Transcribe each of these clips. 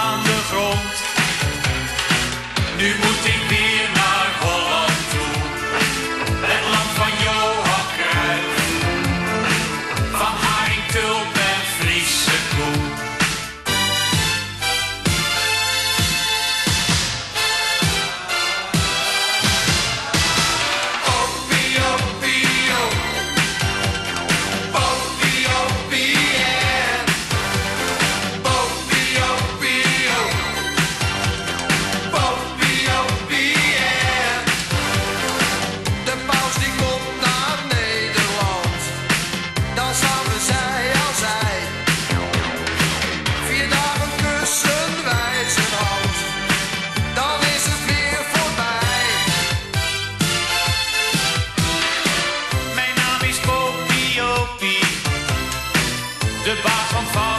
aan de grond. Nu moet ik weer. De baas van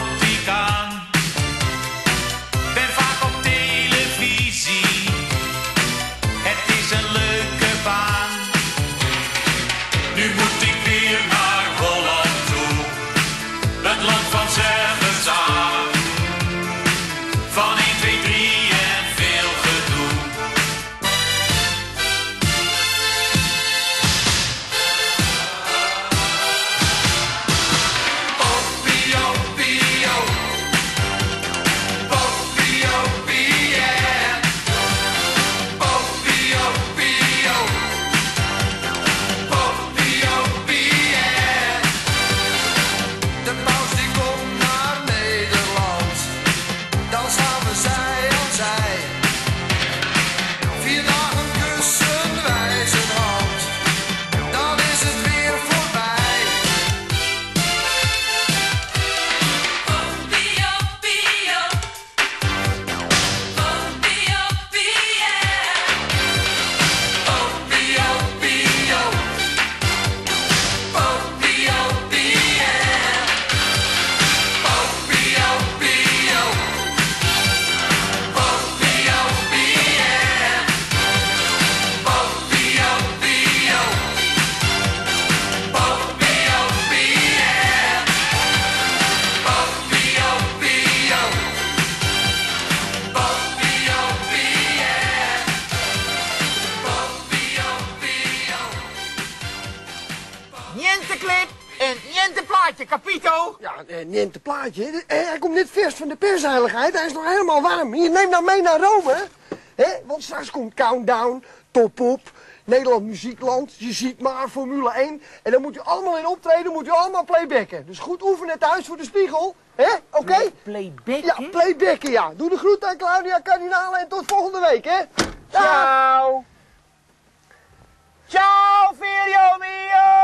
plaatje, capito? Ja, eh, neem de plaatje. Eh, hij komt net vers van de persheiligheid. Hij is nog helemaal warm. Je neem nou mee naar Rome. hè? Want straks komt Countdown, Top Op, Nederland Muziekland. Je ziet maar Formule 1. En dan moet u allemaal in optreden, moet u allemaal playbacken. Dus goed oefenen thuis voor de spiegel. hè? Oké? Playbacken? Ja, playbacken, ja. Doe de groet aan Claudia Cardinale en tot volgende week, hè? Ciao! Ciao, Filio mio!